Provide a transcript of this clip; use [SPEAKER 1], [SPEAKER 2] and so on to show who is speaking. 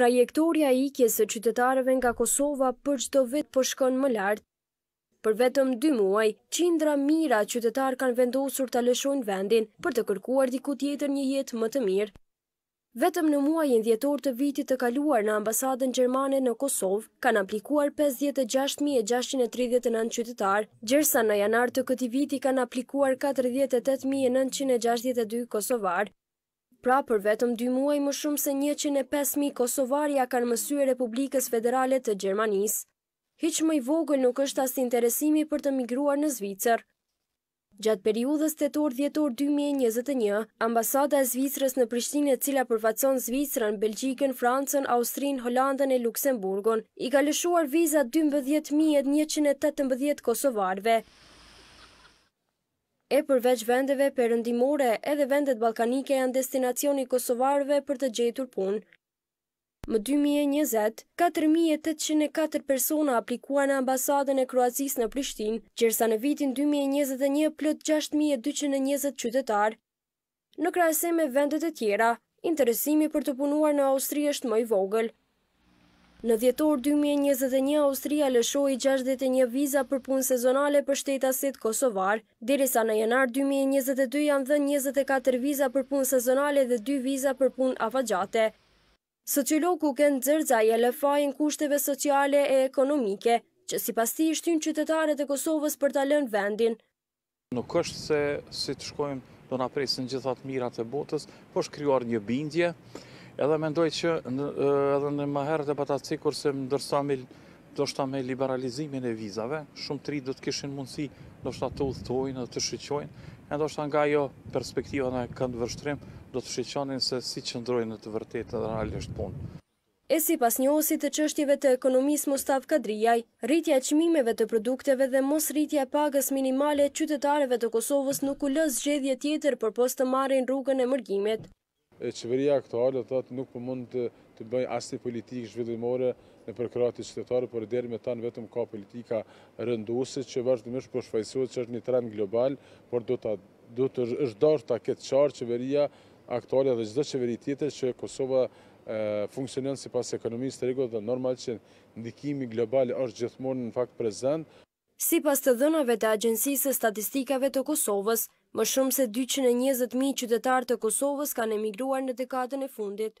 [SPEAKER 1] Trajektoria e ikjes së qytetarëve nga Kosova për çdo vit po shkon më lart. Për vetëm dy muaj, qindra mijëra qytetarë kanë vendosur ta lëshojnë vendin për të kërkuar diku tjetër një jetë më të mirë. Vetëm në muajin dhjetor të vitit të kaluar në ambasadën gjermane në Kosovë kanë aplikuar pesëdhjetë e gjashtë mijë e gjashtëqind e tridhjetë e nëntë qytetarë, gjersa në janar të këtij viti kanë aplikuar katërdhjetë e tetë mijë e nëntëqind e gjashtëdhjetë e dy kosovarë. Pra, për vetëm dy muaj më shumë se njëqind e pesë mijë kosovarë ia kanë mësyer Republikës Federale të Gjermanisë. Hiç më i vogël nuk është as interesimi për të migruar në Zvicër. Gjatë periudhës tetor-dhjetor dy mijë e njëzet e një, Ambasada e Zvicrës në Prishtinë e cila përfaqëson Zvicrën, Belgjikën, Francën, Austrinë, Holandën e Luksemburgun, i ka lëshuar viza dymbëdhjetë mijë e njëqind e tetëmbëdhjetë kosovarëve. E përveç vendeve perëndimore, edhe vendet ballkanike janë destinacion i kosovarëve për të gjetur punë. Më dy mijë e njëzet, katër mijë e tetëqind e katër persona aplikuan në ambasadën e Kroacisë në Prishtinë, gjersa në vitin dy mijë e njëzet e një plot gjashtë mijë e dyqind e njëzet qytetarë. Në krahasim me vendet e tjera, interesimi për të punuar në Austri është më i vogël. Në dhjetor dy mijë e njëzet e një Austria lëshoi gjashtëdhjetë e një viza për punë sezonale për shtetasit kosovarë, derisa në janar dy mijë e njëzet e dy janë dhënë njëzet e katër viza për punë sezonale dhe dy viza për punë afatgjate. Sociologu Genc Xërxa ia lë fajin kushteve sociale e ekonomike, që sipas tij i shtynë qytetarët e Kosovës për ta lënë vendin.
[SPEAKER 2] Nuk është se si të shkojmë do na presin gjitha t'mirat e botës, po është krijuar një bindje. Edhe mendoj që edhe në më herët e pata cikur se ndërsa ndoshta me liberalizimin e vizave, shumë të rinj do të kishin mundësi ndoshta të udhëtojnë dhe të shikojnë, e ndoshta nga ajo perspektiva në këndvështrim, do të shikonin se si qëndrojnë në të vërtetë dhe realisht punë.
[SPEAKER 1] E sipas njohësit të çështjeve të ekonomisë Mustaf Kadrijaj, rritja e çmimeve të produkteve dhe mosrritja e pagës minimale qytetarëve të Kosovës nuk u lë zgjedhje tjetër përpos të marrin rrugën e mërgimit.
[SPEAKER 3] Qeveria aktuale thotë nuk po mund të bëjë asnjë politikë zhvillimore në përkrahje të qytetarëve, por deri më tani vetëm ka politika rënduese, që vazhdimisht po shfajësohet që është një trend global, por duhet ta ketë qartë qeveria aktuale dhe çdo qeveri tjetër që Kosova funksionon sipas ekonomisë së tregut dhe normal që ndikimi global është gjithmonë në fakt prezent.
[SPEAKER 1] Sipas të dhënave të Agjencisë së Statistikave të Kosovës, më shumë se dyqind e njëzet mijë qytetarë të Kosovës kanë emigruar në dekadën e fundit.